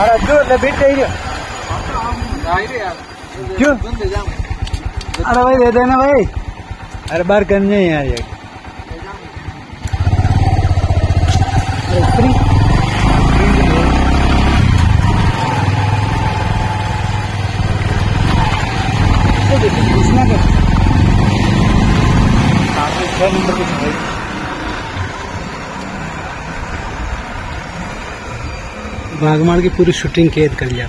अरे जो लपेट चाहिए क्यों अरे भाई दे देना भाई अरे बार करने ही यार ये अरे बार ये। क्या? हाँ, तो नंबर कुछ है बागमाल की पूरी शूटिंग कैद कर लिया।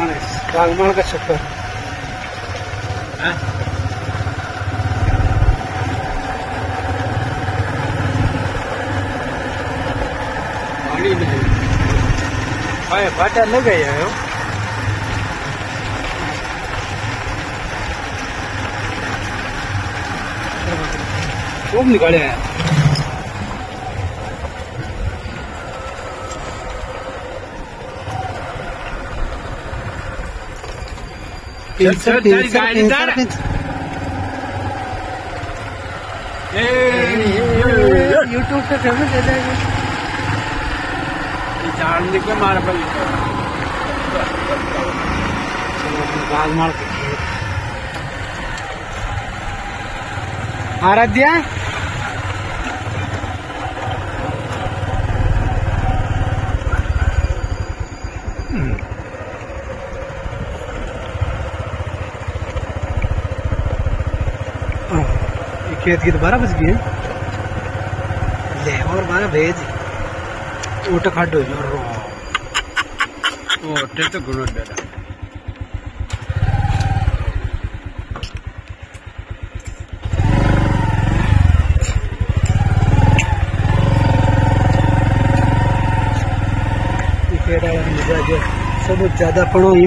है, बागमाल का चक्कर। पानी नहीं भाई फाटा न गए हो? खूब निकाले हैं। यूट्यूब पे फ़ेमस हो जाएगा निकले मार के आराध्या खेत की तो बारह बज है ले और बारह भेज ऊट खाडो रो ओ ते तो गुनो डेरा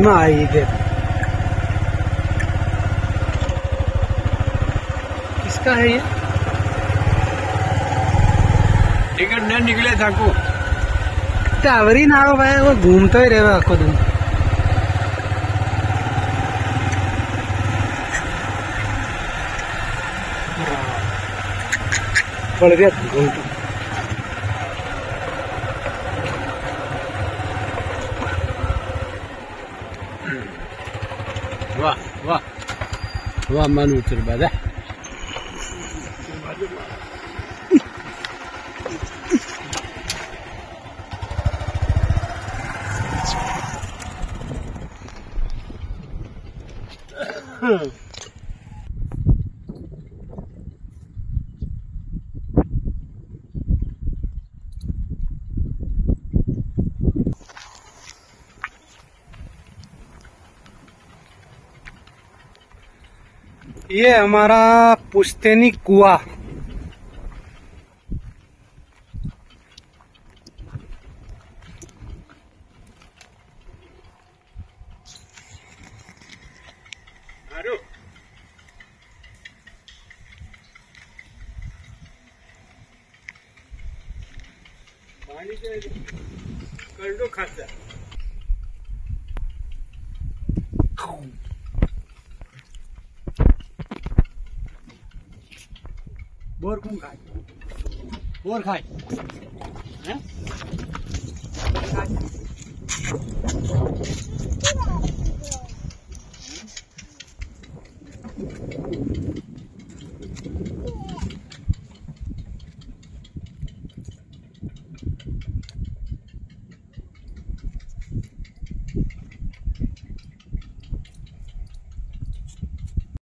आई फिर। किसका है ये? टिकट नहीं निकले था को टावरी ना हो भाई वो घूमता ही रहेगा आखो दिन। पड़ गया घूमता। Wah, wah. Wah manu terbadah. Hmm. ये हमारा पुश्तैनी कुआ। कर दो खाता बोर कौन खाए बोर खाए हैं?